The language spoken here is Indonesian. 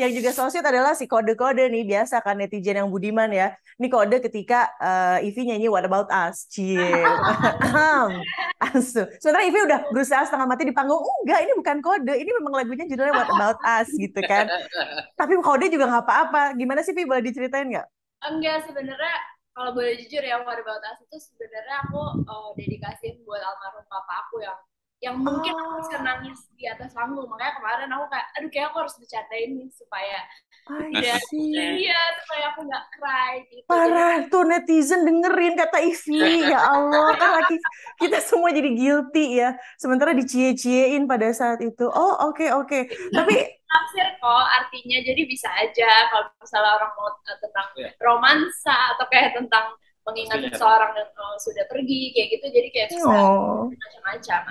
Yang juga sosial adalah si kode-kode nih biasa kan netizen yang budiman ya. Ini kode ketika uh, Ivy nyanyi What About Us, Cil. Asu. Sementara Ivy udah berusaha setengah mati di panggung. Enggak, ini bukan kode. Ini memang lagunya judulnya What About Us gitu kan. Tapi kode juga nggak apa-apa. Gimana sih, Pi? Boleh diceritain nggak? Enggak, sebenarnya kalau boleh jujur ya What About Us itu sebenarnya aku uh, dedikasiin buat almarhum papa aku yang yang mungkin oh. aku bisa nangis di atas panggung. Makanya kemarin aku kayak aduh kayak aku harus bercandain nih supaya tidak iya supaya aku nggak cry gitu. Parah tuh netizen dengerin kata Ivy ya Allah kan lagi kita semua jadi guilty ya. Sementara dicie-ciein pada saat itu. Oh oke okay, oke. Okay. tapi tafsir kok artinya. Jadi bisa aja kalau misalnya orang mau uh, tentang yeah. romansa atau kayak tentang mengingat seseorang yang uh, sudah pergi kayak gitu. Jadi kayak bisa oh. macam-macam